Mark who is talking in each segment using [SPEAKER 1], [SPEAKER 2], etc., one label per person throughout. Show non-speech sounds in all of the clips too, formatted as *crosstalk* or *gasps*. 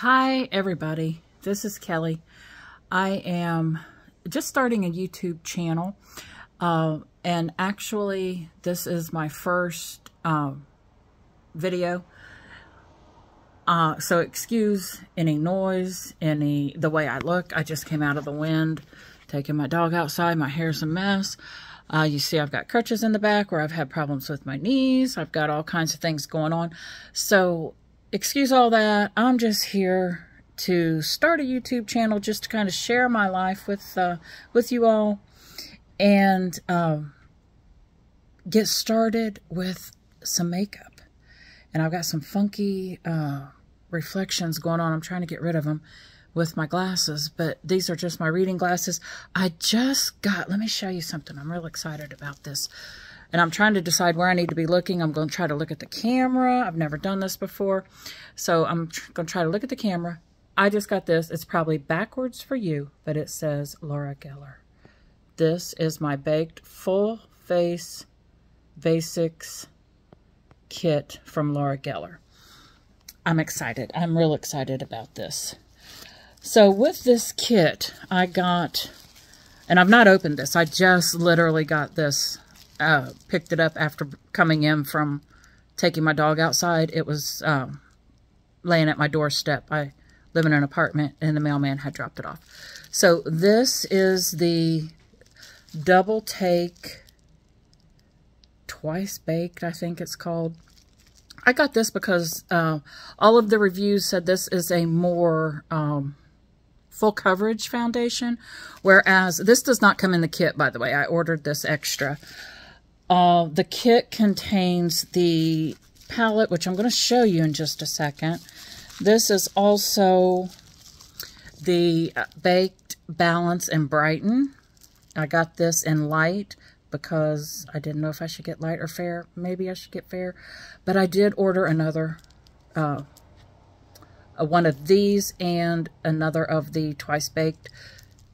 [SPEAKER 1] Hi, everybody. This is Kelly. I am just starting a YouTube channel. Uh, and actually, this is my first um, video. Uh, so excuse any noise, any the way I look. I just came out of the wind, taking my dog outside. My hair's a mess. Uh, you see I've got crutches in the back where I've had problems with my knees. I've got all kinds of things going on. So excuse all that. I'm just here to start a YouTube channel just to kind of share my life with uh, with you all and um, get started with some makeup. And I've got some funky uh, reflections going on. I'm trying to get rid of them with my glasses, but these are just my reading glasses. I just got, let me show you something. I'm real excited about this and I'm trying to decide where I need to be looking. I'm going to try to look at the camera. I've never done this before. So I'm going to try to look at the camera. I just got this. It's probably backwards for you, but it says Laura Geller. This is my baked full face basics kit from Laura Geller. I'm excited. I'm real excited about this. So with this kit, I got, and I've not opened this. I just literally got this uh, picked it up after coming in from taking my dog outside. It was um, laying at my doorstep. I live in an apartment, and the mailman had dropped it off. So this is the double take twice baked, I think it's called. I got this because uh, all of the reviews said this is a more um, full coverage foundation, whereas this does not come in the kit, by the way. I ordered this extra. Uh, the kit contains the palette, which I'm going to show you in just a second. This is also the uh, Baked Balance and Brighten. I got this in light because I didn't know if I should get light or fair. Maybe I should get fair. But I did order another, uh, one of these and another of the Twice Baked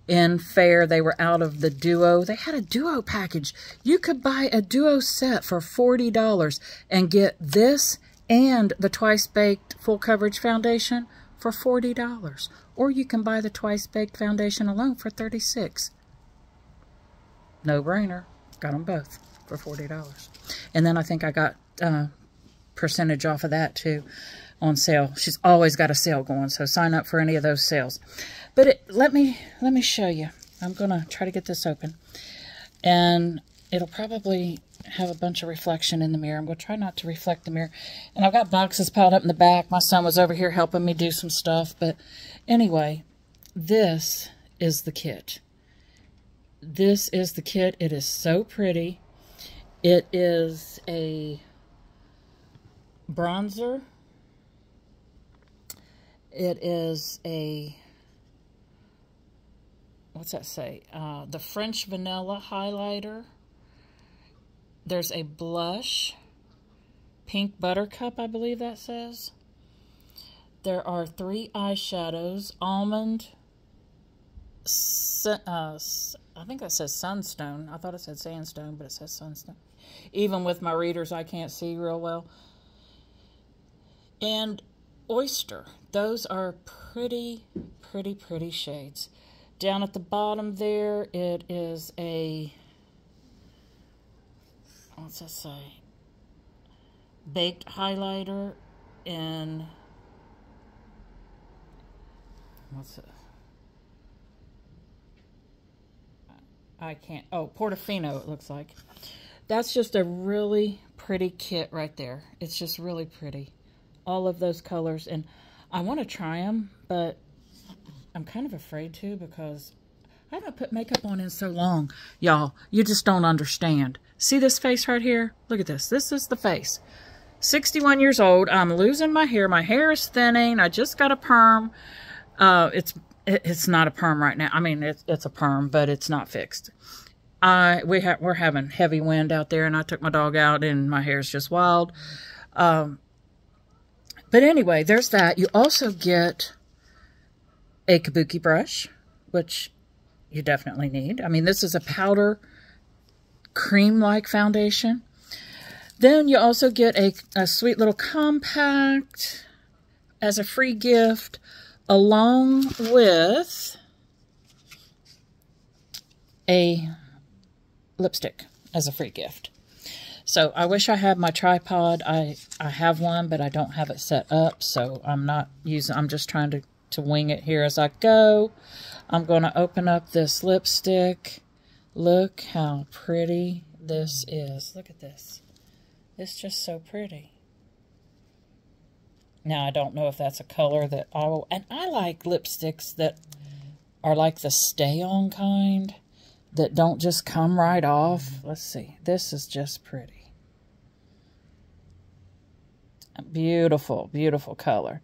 [SPEAKER 1] in fair. They were out of the duo. They had a duo package. You could buy a duo set for $40 and get this and the Twice Baked Full Coverage Foundation for $40. Or you can buy the Twice Baked Foundation alone for 36. No brainer. Got them both for $40. And then I think I got uh, percentage off of that too on sale. She's always got a sale going, so sign up for any of those sales. But it, let me let me show you. I'm going to try to get this open. And it'll probably have a bunch of reflection in the mirror. I'm going to try not to reflect the mirror. And I've got boxes piled up in the back. My son was over here helping me do some stuff. But anyway, this is the kit. This is the kit. It is so pretty. It is a bronzer it is a, what's that say? Uh, the French Vanilla Highlighter. There's a blush, Pink Buttercup, I believe that says. There are three eyeshadows, Almond, uh, I think that says Sunstone. I thought it said Sandstone, but it says Sunstone. Even with my readers, I can't see real well. And Oyster. Those are pretty, pretty, pretty shades. Down at the bottom there, it is a, what's that say? Baked highlighter in, what's it? I can't, oh, Portofino it looks like. That's just a really pretty kit right there. It's just really pretty all of those colors. And I want to try them, but I'm kind of afraid to because I haven't put makeup on in so long. Y'all, you just don't understand. See this face right here? Look at this. This is the face. 61 years old. I'm losing my hair. My hair is thinning. I just got a perm. Uh, it's it's not a perm right now. I mean, it's, it's a perm, but it's not fixed. I we ha we're having heavy wind out there, and I took my dog out, and my hair's just wild. Um, but anyway, there's that. You also get a kabuki brush, which you definitely need. I mean, this is a powder cream-like foundation. Then you also get a, a sweet little compact as a free gift along with a lipstick as a free gift. So I wish I had my tripod. I, I have one, but I don't have it set up, so I'm not using, I'm just trying to, to wing it here as I go. I'm going to open up this lipstick. Look how pretty this is. Look at this. It's just so pretty. Now, I don't know if that's a color that I will... And I like lipsticks that are like the stay-on kind that don't just come right off. Let's see. This is just pretty. Beautiful, beautiful color.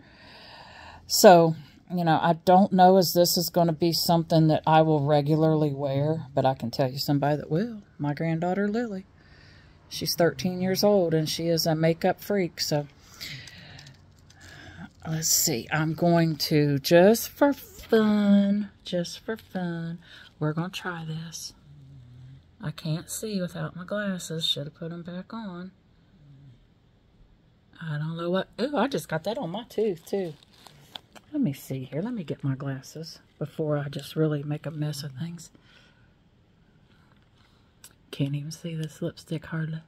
[SPEAKER 1] So, you know, I don't know as this is going to be something that I will regularly wear, but I can tell you somebody that will. My granddaughter, Lily. She's 13 years old, and she is a makeup freak, so... Let's see. I'm going to, just for fun, just for fun, we're going to try this. I can't see without my glasses. Should have put them back on. I don't know what... Oh, I just got that on my tooth, too. Let me see here. Let me get my glasses before I just really make a mess of things. Can't even see this lipstick hardly.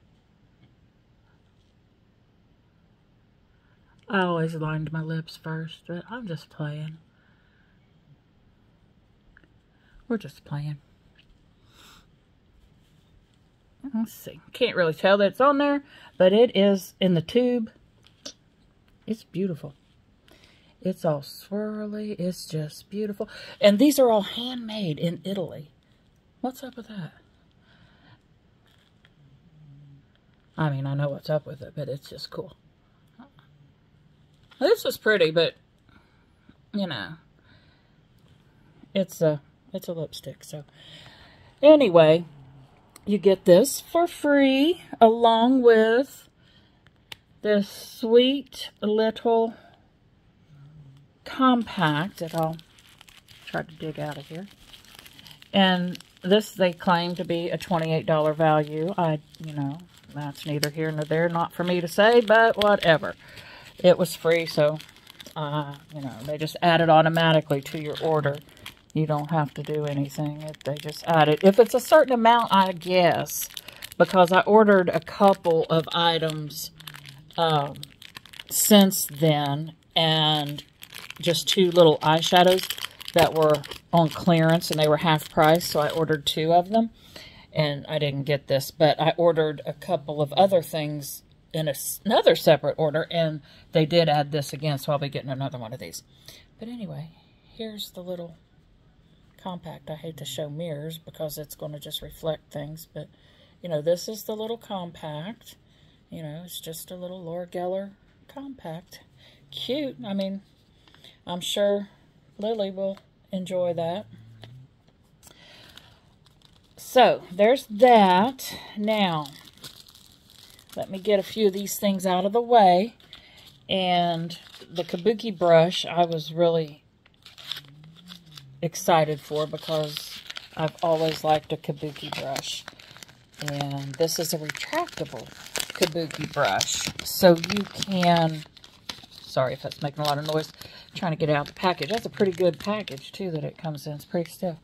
[SPEAKER 1] I always lined my lips first, but I'm just playing. We're just playing. Let's see. Can't really tell that it's on there, but it is in the tube. It's beautiful. It's all swirly. It's just beautiful. And these are all handmade in Italy. What's up with that? I mean, I know what's up with it, but it's just cool. This is pretty, but, you know, it's a, it's a lipstick. So, anyway, you get this for free along with this sweet little compact that I'll try to dig out of here. And this they claim to be a $28 value. I, you know, that's neither here nor there. Not for me to say, but whatever. It was free, so, uh, you know, they just add it automatically to your order. You don't have to do anything. If they just add it. If it's a certain amount, I guess, because I ordered a couple of items um, since then, and just two little eyeshadows that were on clearance, and they were half price, so I ordered two of them and I didn't get this, but I ordered a couple of other things in a, another separate order, and they did add this again, so I'll be getting another one of these. But anyway, here's the little compact. I hate to show mirrors because it's going to just reflect things, but, you know, this is the little compact. You know, it's just a little Laura Geller compact. Cute. I mean, I'm sure Lily will enjoy that. So, there's that. Now, let me get a few of these things out of the way. And the Kabuki brush, I was really excited for because I've always liked a Kabuki brush. And this is a retractable Kabuki brush. So you can, sorry if that's making a lot of noise, trying to get out the package. That's a pretty good package too that it comes in. It's pretty stiff.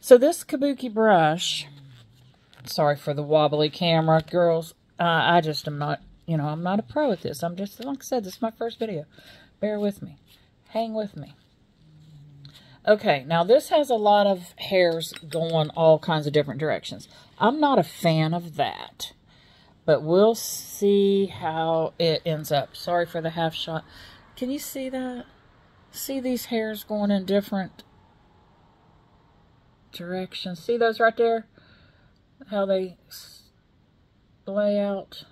[SPEAKER 1] So this Kabuki brush, sorry for the wobbly camera, girls. Uh, I just am not, you know, I'm not a pro at this. I'm just, like I said, this is my first video. Bear with me. Hang with me. Okay, now this has a lot of hairs going all kinds of different directions. I'm not a fan of that, but we'll see how it ends up. Sorry for the half shot. Can you see that? See these hairs going in different directions. See those right there? How they lay out.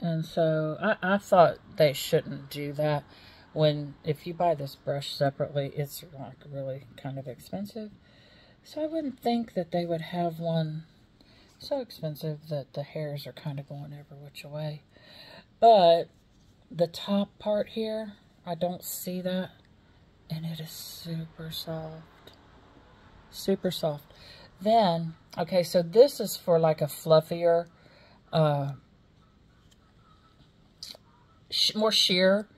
[SPEAKER 1] And so I, I thought they shouldn't do that. When, if you buy this brush separately, it's like really kind of expensive. So I wouldn't think that they would have one so expensive that the hairs are kind of going every which way. But the top part here, I don't see that. And it is super soft super soft. Then, okay, so this is for like a fluffier, uh, more sheer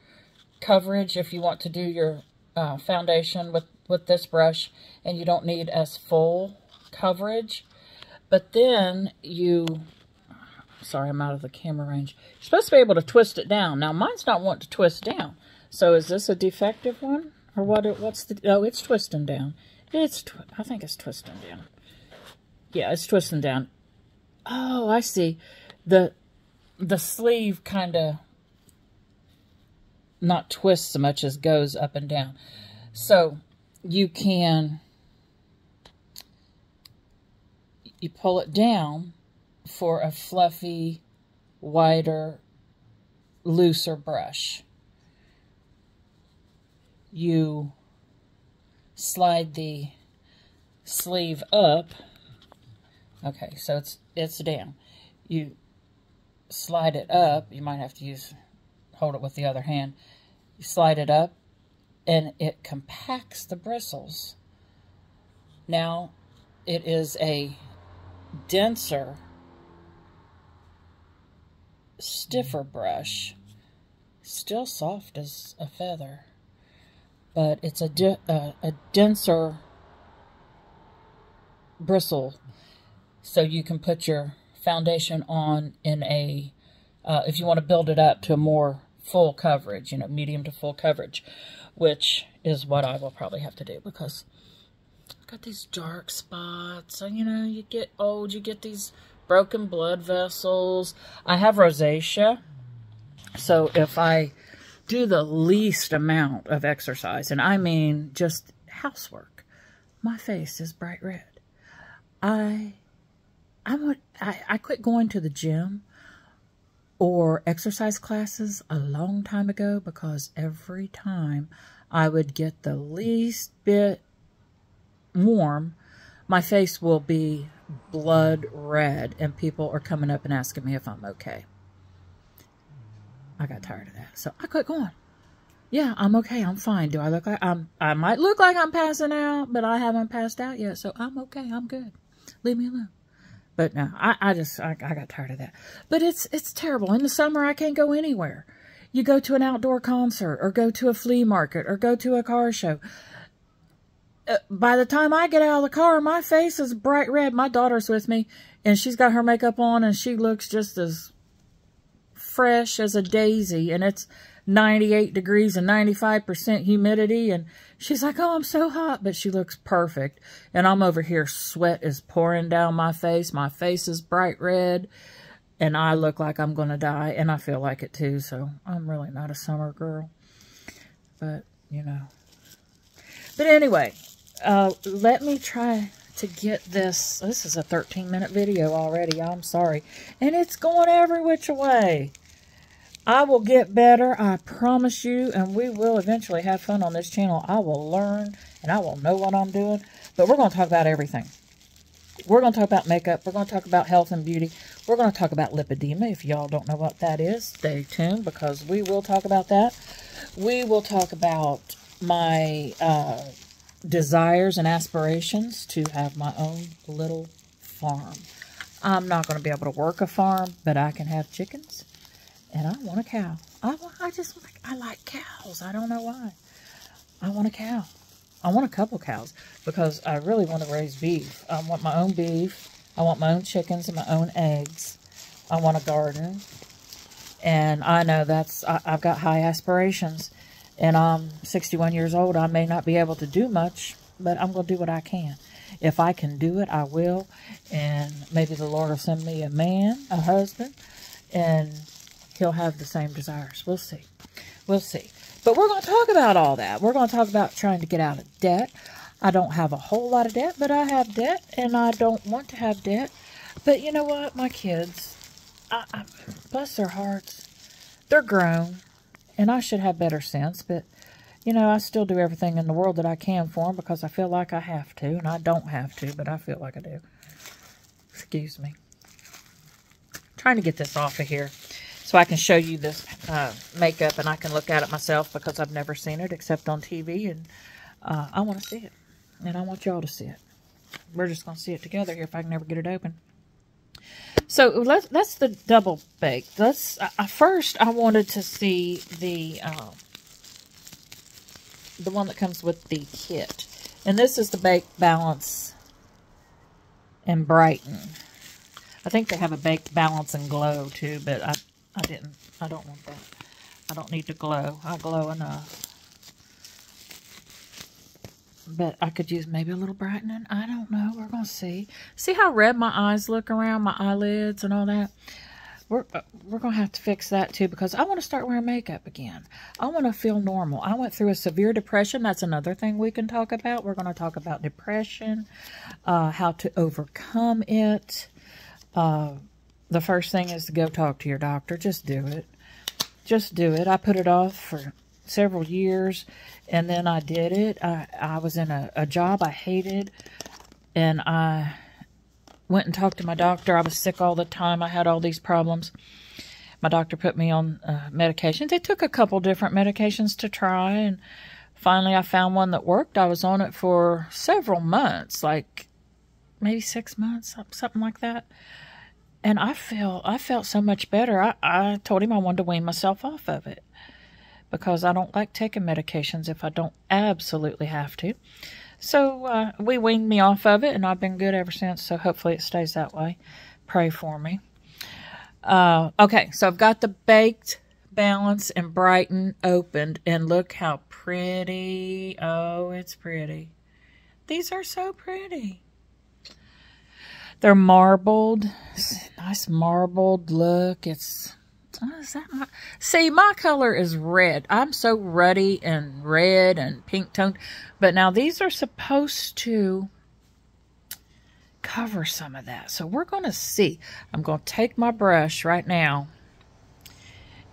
[SPEAKER 1] coverage if you want to do your uh, foundation with, with this brush and you don't need as full coverage. But then you, sorry, I'm out of the camera range. You're supposed to be able to twist it down. Now, mine's not wanting to twist down. So is this a defective one? Or what? what's the, oh, it's twisting down. It's, I think it's twisting down. Yeah, it's twisting down. Oh, I see. The, the sleeve kind of not twists so much as goes up and down. So you can, you pull it down for a fluffy, wider, looser brush. You slide the sleeve up. Okay, so it's it's down. You slide it up. You might have to use hold it with the other hand. You slide it up and it compacts the bristles. Now it is a denser, stiffer brush. Still soft as a feather, but it's a, uh, a denser bristle so you can put your foundation on in a, uh, if you want to build it up to a more full coverage, you know, medium to full coverage, which is what I will probably have to do because I've got these dark spots. So, you know, you get old, you get these broken blood vessels. I have rosacea. So if I do the least amount of exercise, and I mean just housework, my face is bright red. I I would I, I quit going to the gym or exercise classes a long time ago because every time I would get the least bit warm, my face will be blood red and people are coming up and asking me if I'm okay. I got tired of that. So I quit going. Yeah, I'm okay. I'm fine. Do I look like I'm I might look like I'm passing out, but I haven't passed out yet, so I'm okay. I'm good. Leave me alone. But no, I, I just, I, I got tired of that. But it's, it's terrible. In the summer, I can't go anywhere. You go to an outdoor concert or go to a flea market or go to a car show. Uh, by the time I get out of the car, my face is bright red. My daughter's with me and she's got her makeup on and she looks just as fresh as a daisy. And it's 98 degrees and 95% humidity. And she's like, oh, I'm so hot. But she looks perfect. And I'm over here, sweat is pouring down my face. My face is bright red. And I look like I'm going to die. And I feel like it too. So I'm really not a summer girl. But, you know. But anyway, uh, let me try to get this. This is a 13 minute video already. I'm sorry. And it's going every which way. I will get better, I promise you, and we will eventually have fun on this channel. I will learn, and I will know what I'm doing, but we're going to talk about everything. We're going to talk about makeup. We're going to talk about health and beauty. We're going to talk about lipedema. If y'all don't know what that is, stay tuned because we will talk about that. We will talk about my uh, desires and aspirations to have my own little farm. I'm not going to be able to work a farm, but I can have chickens and I want a cow. I, I just like, I like cows. I don't know why. I want a cow. I want a couple cows because I really want to raise beef. I want my own beef. I want my own chickens and my own eggs. I want a garden. And I know that's, I, I've got high aspirations. And I'm 61 years old. I may not be able to do much, but I'm going to do what I can. If I can do it, I will. And maybe the Lord will send me a man, a husband, and he'll have the same desires. We'll see. We'll see. But we're going to talk about all that. We're going to talk about trying to get out of debt. I don't have a whole lot of debt, but I have debt, and I don't want to have debt. But you know what? My kids, I, I, bless their hearts, they're grown, and I should have better sense, but, you know, I still do everything in the world that I can for them because I feel like I have to, and I don't have to, but I feel like I do. Excuse me. I'm trying to get this off of here so I can show you this uh, makeup and I can look at it myself because I've never seen it except on TV and uh, I want to see it and I want y'all to see it. We're just going to see it together here if I can never get it open. So let's, that's the double bake. Let's, uh, first I wanted to see the, uh, the one that comes with the kit. And this is the Bake Balance and Brighten. I think they have a Bake Balance and Glow too, but I, I didn't, I don't want that. I don't need to glow. I glow enough. But I could use maybe a little brightening. I don't know. We're going to see. See how red my eyes look around my eyelids and all that? We're, uh, we're going to have to fix that too because I want to start wearing makeup again. I want to feel normal. I went through a severe depression. That's another thing we can talk about. We're going to talk about depression, uh, how to overcome it. Uh, the first thing is to go talk to your doctor. Just do it. Just do it. I put it off for several years and then I did it. I, I was in a, a job I hated and I went and talked to my doctor. I was sick all the time. I had all these problems. My doctor put me on uh, medications. They took a couple different medications to try, and finally I found one that worked. I was on it for several months, like maybe six months, something like that. And I feel I felt so much better. I, I told him I wanted to wean myself off of it because I don't like taking medications if I don't absolutely have to. So uh, we weaned me off of it, and I've been good ever since. So hopefully it stays that way. Pray for me. Uh, okay, so I've got the baked balance and brighten opened, and look how pretty. Oh, it's pretty. These are so pretty. They're marbled. Nice marbled look. It's what is that? My, see, my color is red. I'm so ruddy and red and pink toned. But now these are supposed to cover some of that. So we're going to see. I'm going to take my brush right now.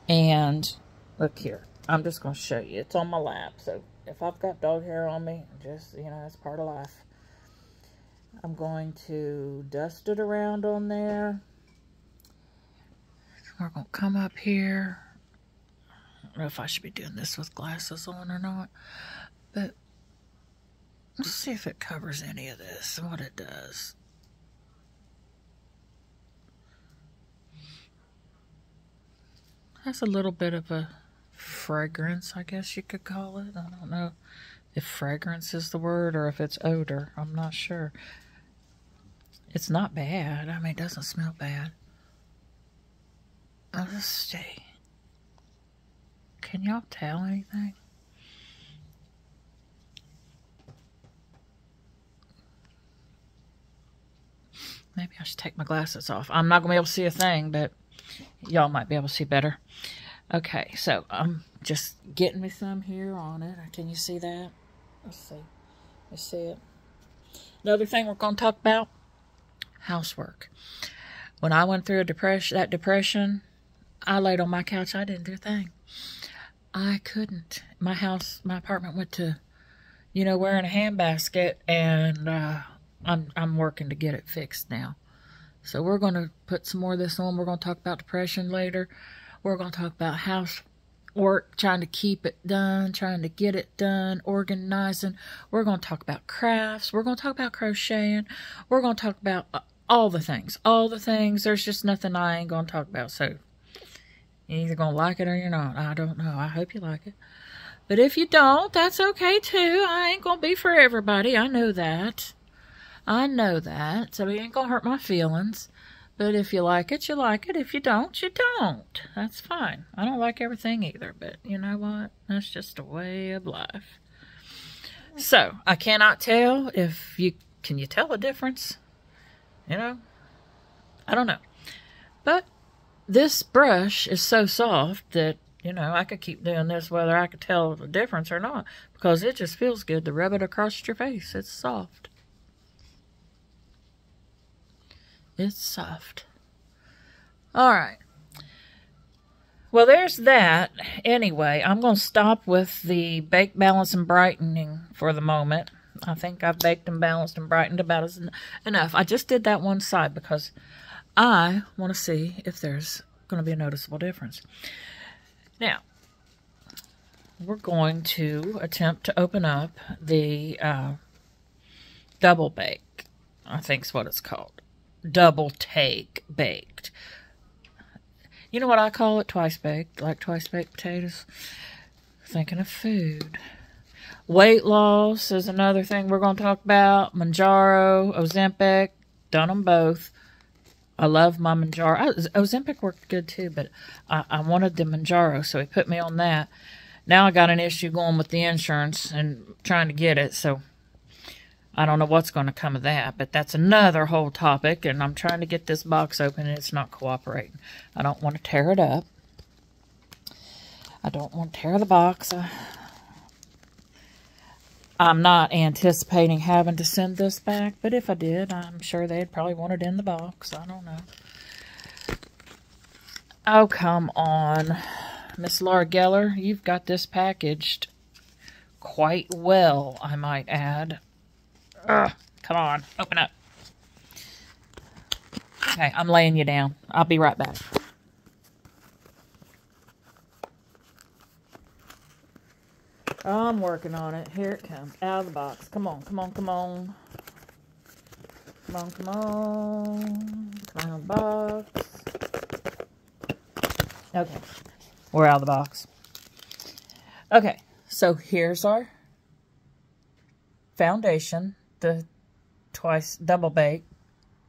[SPEAKER 1] And look here. I'm just going to show you. It's on my lap. So if I've got dog hair on me, just, you know, it's part of life. I'm going to dust it around on there. We're going to come up here. I don't know if I should be doing this with glasses on or not. But let's see if it covers any of this and what it does. Has a little bit of a fragrance, I guess you could call it. I don't know if fragrance is the word or if it's odor. I'm not sure. It's not bad. I mean, it doesn't smell bad. I'll just stay. Can y'all tell anything? Maybe I should take my glasses off. I'm not going to be able to see a thing, but y'all might be able to see better. Okay, so I'm just getting me some here on it. Can you see that? Let's see. Let's see it. Another thing we're going to talk about, housework. When I went through a depression, that depression, I laid on my couch. I didn't do a thing. I couldn't. My house, my apartment went to, you know, wearing a handbasket, and uh, I'm I'm working to get it fixed now. So we're going to put some more of this on. We're going to talk about depression later. We're going to talk about housework, trying to keep it done, trying to get it done, organizing. We're going to talk about crafts. We're going to talk about crocheting. We're going to talk about uh, all the things, all the things. There's just nothing I ain't going to talk about. So you're either going to like it or you're not. I don't know. I hope you like it. But if you don't, that's okay too. I ain't going to be for everybody. I know that. I know that. So it ain't going to hurt my feelings. But if you like it, you like it. If you don't, you don't. That's fine. I don't like everything either. But you know what? That's just a way of life. So, I cannot tell if you... Can you tell a difference? You know? I don't know. But this brush is so soft that, you know, I could keep doing this whether I could tell the difference or not because it just feels good to rub it across your face. It's soft. It's soft. All right. Well, there's that. Anyway, I'm going to stop with the Bake Balance and Brightening for the moment. I think I've baked and balanced and brightened about as enough. I just did that one side because I want to see if there's going to be a noticeable difference. Now, we're going to attempt to open up the uh, double bake. I think is what it's called. Double take baked. You know what I call it? Twice baked, like twice baked potatoes. Thinking of food. Weight loss is another thing we're going to talk about. Mounjaro, Ozempic, done them both. I love my Mounjaro. Ozempic worked good too, but I, I wanted the Mounjaro, so he put me on that. Now I got an issue going with the insurance and trying to get it, so I don't know what's going to come of that, but that's another whole topic, and I'm trying to get this box open, and it's not cooperating. I don't want to tear it up. I don't want to tear the box. I, I'm not anticipating having to send this back, but if I did, I'm sure they'd probably want it in the box. I don't know. Oh, come on. Miss Laura Geller, you've got this packaged quite well, I might add. Ugh, come on, open up. Okay, I'm laying you down. I'll be right back. I'm working on it. Here it comes. Out of the box. Come on, come on, come on. Come on, come on. Come on, box. Okay. We're out of the box. Okay. So here's our foundation. The twice double bake,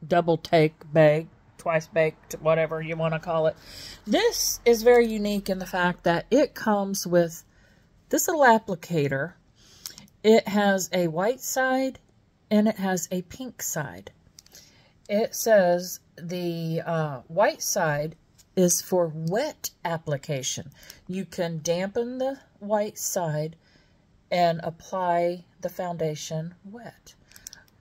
[SPEAKER 1] double take bake, twice baked, whatever you want to call it. This is very unique in the fact that it comes with this little applicator, it has a white side and it has a pink side. It says the uh, white side is for wet application. You can dampen the white side and apply the foundation wet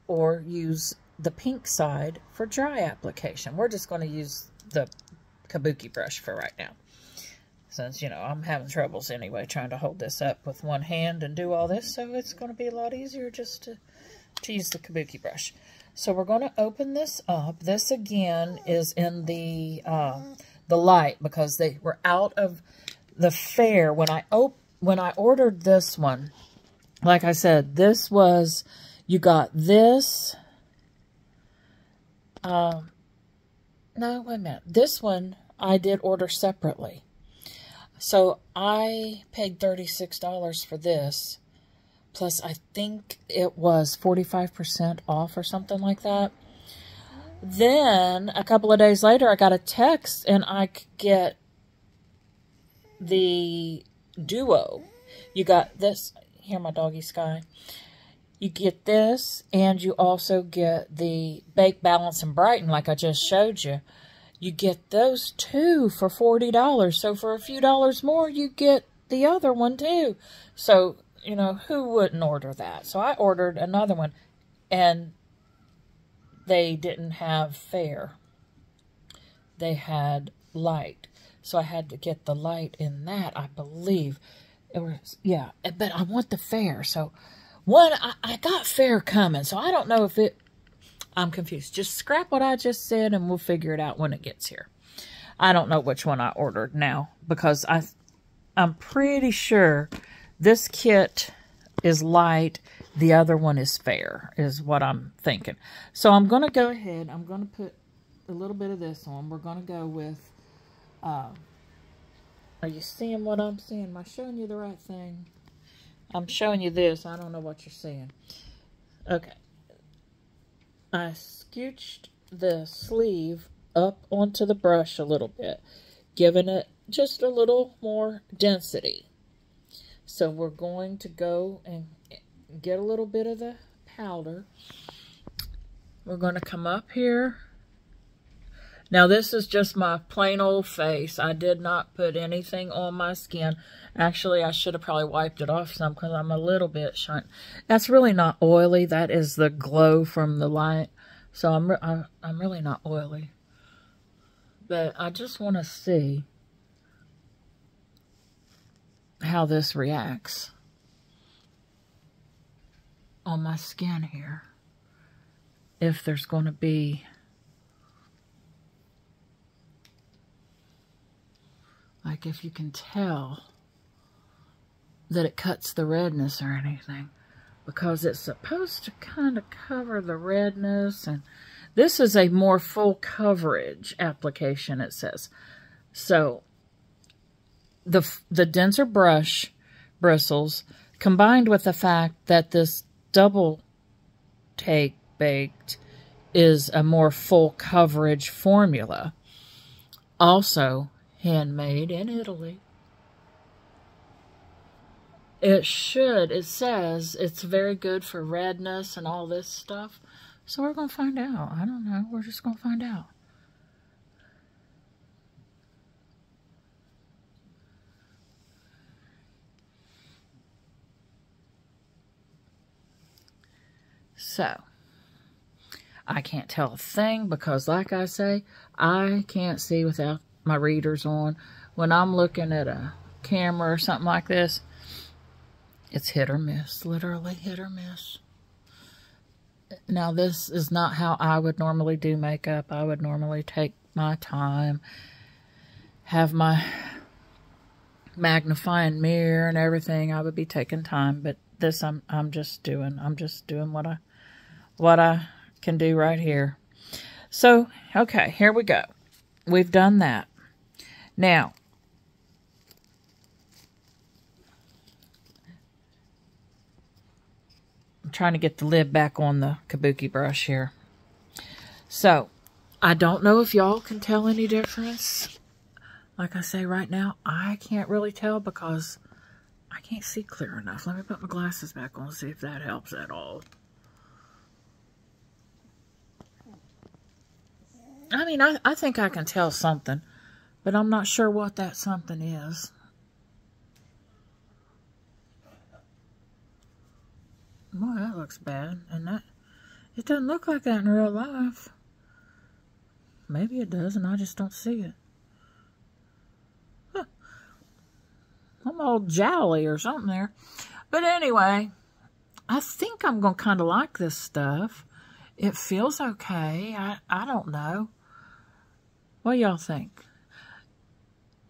[SPEAKER 1] or use the pink side for dry application. We're just going to use the kabuki brush for right now since, you know, I'm having troubles anyway trying to hold this up with one hand and do all this, so it's going to be a lot easier just to, to use the kabuki brush. So we're going to open this up. This, again, is in the uh, the light because they were out of the fair. When I op when I ordered this one, like I said, this was, you got this, uh, no, wait a minute. This one I did order separately. So I paid $36 for this. Plus, I think it was 45% off or something like that. Then, a couple of days later, I got a text and I could get the Duo. You got this. Here, my doggy Sky. You get this, and you also get the Bake, Balance, and Brighten, like I just showed you you get those two for $40. So for a few dollars more, you get the other one too. So, you know, who wouldn't order that? So I ordered another one and they didn't have fair. They had light. So I had to get the light in that, I believe. It was, yeah, but I want the fair. So one, I, I got fair coming. So I don't know if it I'm confused. Just scrap what I just said and we'll figure it out when it gets here. I don't know which one I ordered now because I, I'm pretty sure this kit is light. The other one is fair is what I'm thinking. So I'm going to go ahead. I'm going to put a little bit of this on. We're going to go with, uh, are you seeing what I'm seeing? Am I showing you the right thing? I'm showing you this. I don't know what you're seeing. Okay. I scooched the sleeve up onto the brush a little bit, giving it just a little more density. So we're going to go and get a little bit of the powder. We're going to come up here. Now this is just my plain old face. I did not put anything on my skin. Actually, I should have probably wiped it off some because I'm a little bit shiny. That's really not oily. That is the glow from the light. So I'm, I'm, I'm really not oily. But I just want to see how this reacts on my skin here. If there's going to be like if you can tell that it cuts the redness or anything because it's supposed to kind of cover the redness and this is a more full coverage application it says so the the denser brush bristles combined with the fact that this double take baked is a more full coverage formula. Also handmade in Italy. It should, it says it's very good for redness and all this stuff. So we're going to find out. I don't know. We're just going to find out. So, I can't tell a thing because, like I say, I can't see without my readers on. When I'm looking at a camera or something like this, it's hit or miss, literally hit or miss. Now, this is not how I would normally do makeup. I would normally take my time, have my magnifying mirror and everything. I would be taking time, but this I'm I'm just doing. I'm just doing what I what I can do right here. So, okay, here we go. We've done that. Now, I'm trying to get the lid back on the kabuki brush here. So, I don't know if y'all can tell any difference. Like I say right now, I can't really tell because I can't see clear enough. Let me put my glasses back on and see if that helps at all. I mean, I, I think I can tell something, but I'm not sure what that something is. Boy, that looks bad. And that, it doesn't look like that in real life. Maybe it does, and I just don't see it. Huh. I'm all jowly or something there. But anyway, I think I'm going to kind of like this stuff. It feels okay. I, I don't know. What y'all think?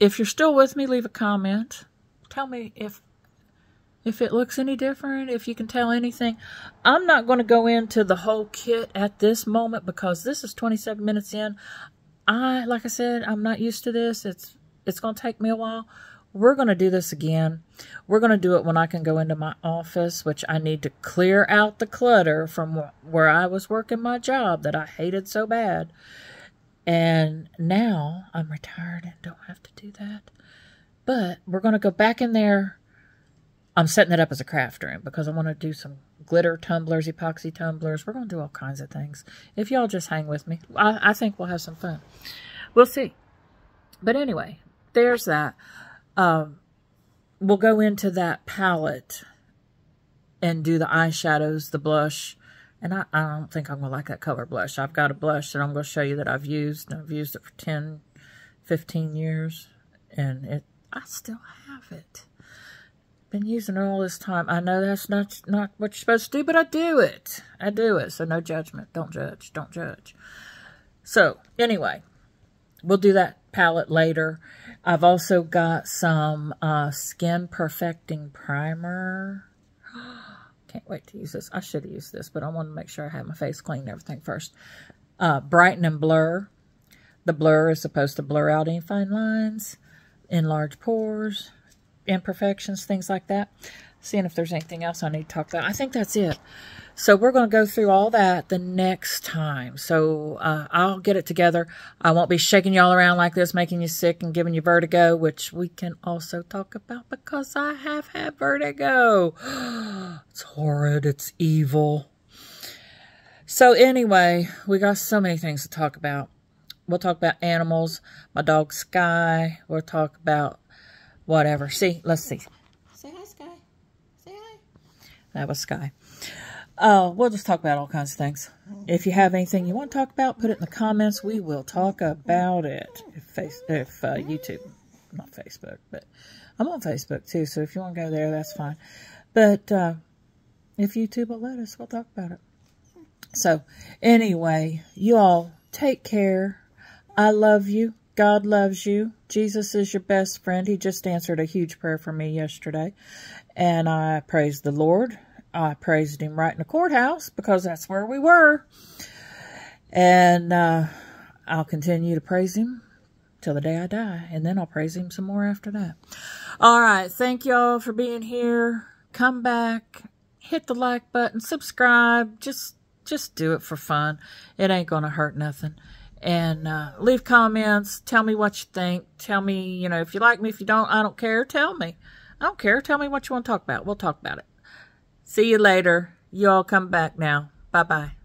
[SPEAKER 1] If you're still with me, leave a comment. Tell me if if it looks any different, if you can tell anything. I'm not going to go into the whole kit at this moment because this is 27 minutes in. I, like I said, I'm not used to this. It's it's going to take me a while. We're going to do this again. We're going to do it when I can go into my office, which I need to clear out the clutter from where I was working my job that I hated so bad. And now I'm retired and don't have to do that. But we're going to go back in there. I'm setting it up as a craft room because I want to do some glitter tumblers, epoxy tumblers. We're going to do all kinds of things. If y'all just hang with me, I, I think we'll have some fun. We'll see. But anyway, there's that. Um, we'll go into that palette and do the eyeshadows, the blush, and I, I don't think I'm going to like that color blush. I've got a blush that I'm going to show you that I've used. I've used it for 10, 15 years. And it, I still have it. Been using it all this time. I know that's not, not what you're supposed to do, but I do it. I do it. So no judgment. Don't judge. Don't judge. So, anyway, we'll do that palette later. I've also got some uh, Skin Perfecting Primer. Can't wait to use this. I should have used this, but I want to make sure I have my face clean and everything first. Uh, brighten and blur. The blur is supposed to blur out any fine lines, enlarge pores, imperfections, things like that. Seeing if there's anything else I need to talk about. I think that's it. So we're going to go through all that the next time. So uh, I'll get it together. I won't be shaking y'all around like this, making you sick and giving you vertigo, which we can also talk about because I have had vertigo. *gasps* it's horrid. It's evil. So anyway, we got so many things to talk about. We'll talk about animals, my dog Sky. We'll talk about whatever. See, let's see. Say hi, Sky. Say hi. That was Sky. Uh, we'll just talk about all kinds of things. If you have anything you want to talk about, put it in the comments. We will talk about it. If, face, if uh, YouTube, not Facebook, but I'm on Facebook too. So if you want to go there, that's fine. But uh, if YouTube will let us, we'll talk about it. So anyway, you all take care. I love you. God loves you. Jesus is your best friend. He just answered a huge prayer for me yesterday. And I praise the Lord I praised him right in the courthouse because that's where we were. And uh, I'll continue to praise him till the day I die. And then I'll praise him some more after that. All right. Thank y'all for being here. come back, hit the like button, subscribe. Just just do it for fun. It ain't gonna hurt nothing. And uh, leave comments. Tell me what you think. Tell me, you know, if you like me. If you don't, I don't care. Tell me. I don't care. Tell me what you want to talk about. We'll talk about it. See you later. You all come back now. Bye bye.